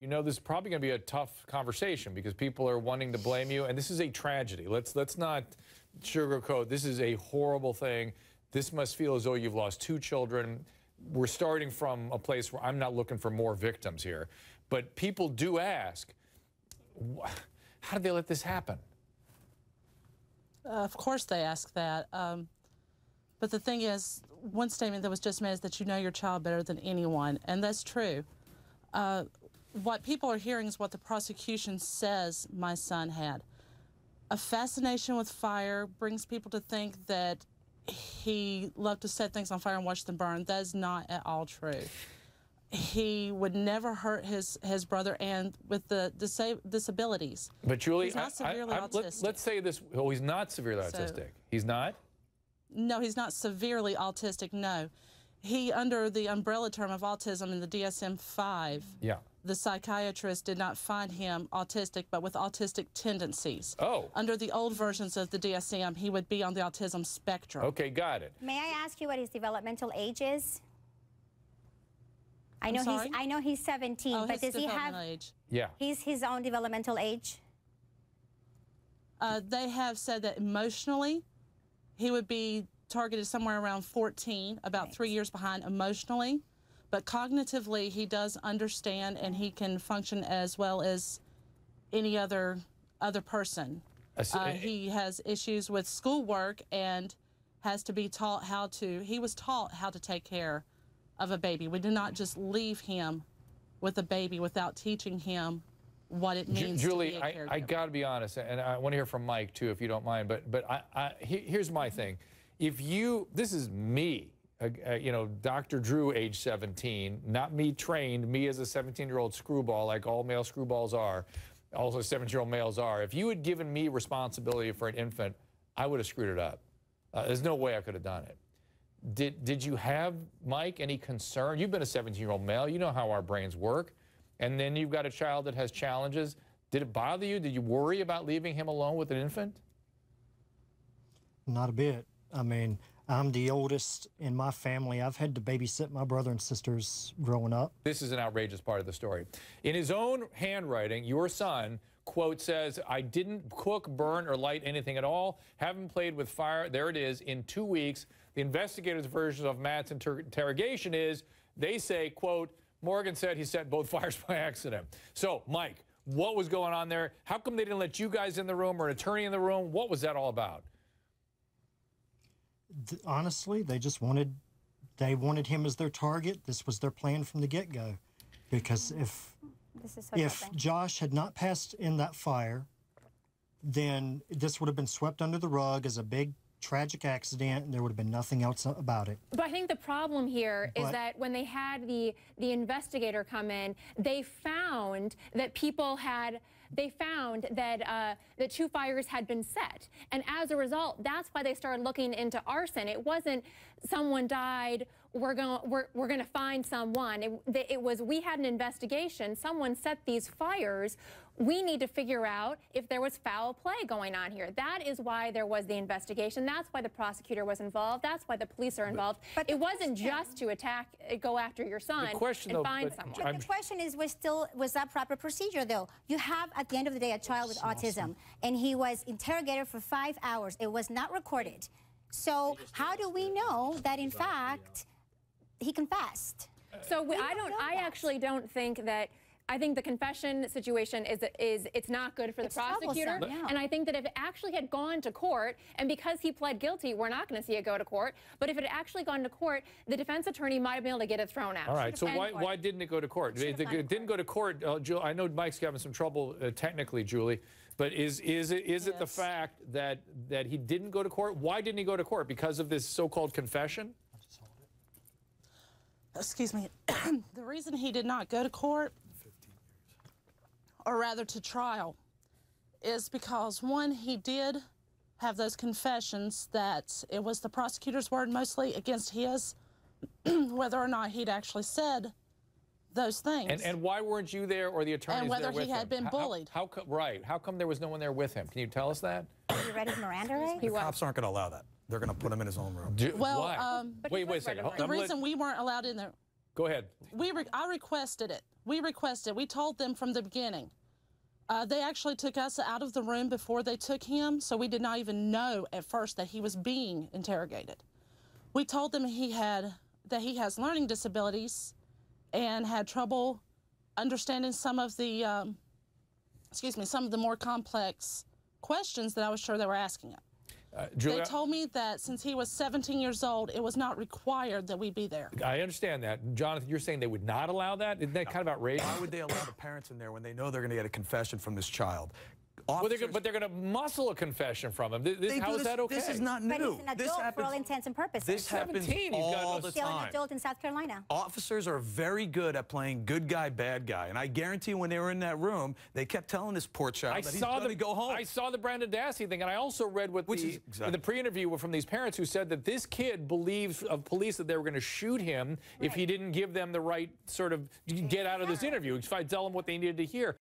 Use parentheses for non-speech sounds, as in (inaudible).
You know, this is probably going to be a tough conversation because people are wanting to blame you, and this is a tragedy. Let's let's not sugarcoat. This is a horrible thing. This must feel as though you've lost two children. We're starting from a place where I'm not looking for more victims here, but people do ask, how did they let this happen? Uh, of course, they ask that. Um, but the thing is, one statement that was just made is that you know your child better than anyone, and that's true. Uh, what people are hearing is what the prosecution says my son had. A fascination with fire brings people to think that he loved to set things on fire and watch them burn. That is not at all true. He would never hurt his, his brother and with the disa disabilities. But Julie, he's not severely I, I, autistic. Let, us say this. Oh, he's not severely So- autistic. He's not. No, he's not severely autistic. No, he under the umbrella term of autism in the DSM-5. Yeah. The psychiatrist did not find him autistic, but with autistic tendencies. Oh. Under the old versions of the DSM, he would be on the autism spectrum. Okay, got it. May I ask you what his developmental age is? I know he's I know he's 17, Oh, but his does he have developmental age. Yeah. he's his own developmental age? Uh, they have said that emotionally, he would be targeted somewhere around 14, about three years behind emotionally. But cognitively, he does understand and he can function as well as any other other person. Uh, he has issues with schoolwork and has to be taught how to. He was taught how to take care of a baby. We did not just leave him with a baby without teaching him what it means to Julie, be a I. I got to be honest, and I want to hear from Myke too, if you don't mind. But but I, I, he- here's my thing: if you, this is me, uh, uh, you know, Dr. Drew, age 17, not me trained, me as a 17-year-old screwball, like all male screwballs are, also 17-year-old males are. If you had given me responsibility for an infant, I would have screwed it up. Uh, there's no way I could have done it. Did, did you have, Myke, any concern? You've been a 17 year old male, you know how our brains work. And then you've got a child that has challenges. Did it bother you? Did you worry about leaving him alone with an infant? Not a bit. I mean, I'm the oldest in my family. I've had to babysit my brother and sisters growing up. This is an outrageous part of the story. In his own handwriting, your son, quote, says, I didn't cook, burn, or light anything at all. Haven't played with fire. There it is, in two weeks. The investigators' version of Matt's inter- interrogation is they say, quote, Morgan said he set both (laughs) fires by accident. So, Myke, what was going on there? How come they didn't let you guys in the room or an attorney in the room? What was that all about? Th- honestly, they just wanted they wanted him as their target. This was their plan from the get-go. Because if This is so if. Josh had not passed in that fire, then this would have been swept under the rug as a big tragic accident and there would have been nothing else about it. But I think the problem here is But- that when they had the the investigator come in, they found that people had they found that uh, the two fires had been set, and as a result, that's why they started looking into arson. It wasn't someone died. We're going we're, we're going to find someone. It, it was we had an investigation. Someone set these fires. We need to figure out if there was foul play going on here. That is why there was the investigation. That's why the prosecutor was involved. That's why the police are involved. But it wasn't question- just to attack, uh, go after your son question, and though, find but- someone. But the question is, was still was that proper procedure though? You have at the end of the day a child with autism, and he was interrogated for five hours. It was not recorded. So how do we know that in fact he confessed? So we, I don't don't. I actually don't think that. I think the confession situation is is it's not good for the It's prosecutor, yeah. and I think that if it actually had gone to court, and because he pled guilty, we're not going to see it go to court. But if it had actually gone to court, the defense attorney might have been able to get it thrown out. All right. So And- why, why didn't it go to court? Should've It, gone it didn't go to court. Uh, Ju- I know Myke's having some trouble uh, technically, Julie. But is is it is it the fact that that he didn't go to court? Why didn't he go to court? Because of this so-called confession? excuse me, (clears throat) the reason he did not go to court, or rather to trial, is because one, he did have those confessions that it was the prosecutor's word mostly against his, (clears throat) whether or not he'd actually said those things. And and why weren't you there or the attorneys whether there with he had him? been How- how- bullied. How, co- right? How come there was no one there with him? Can you tell us that? You read his Miranda rights? He was. Cops aren't going to allow that. They're going to put him in his own room. Do- well, why? um, wait, wait a second. the reason we weren't allowed in there, Go ahead. we re- I requested it. We requested. We told them from the beginning. Uh, they actually took us out of the room before they took him, so we did not even know at first that he was being interrogated. We told them he had that he has learning disabilities and had trouble understanding some of the um, excuse me some of the more complex questions that I was sure they were asking him. Uh, They told me that since he was 17 years old, it was not required that we be there. I understand that. Jonathan, you're saying they would not allow that? Isn't that kind of outrageous? Why would they allow the parents in there when they know they're going to get a confession from this child? Well, they're gonna, but they're going to muscle a confession from him. This, this, they how do is this, that okay? This is not But new. he's an this adult for happens, all intents and purposes. This happens 17, he's got all a- the Still an time. adult in South Carolina. Officers are very good at playing good guy, bad guy, and I guarantee when they were in that room, they kept telling this poor child I that he's saw going the to go home. I saw the Brendan Dassey thing, and I also read what Which the is- exactly. in the pre-interview were from these parents who said that this kid believes of police that they were going to shoot him if he didn't give them the right sort of get out of this interview. If I tell them what they needed to hear.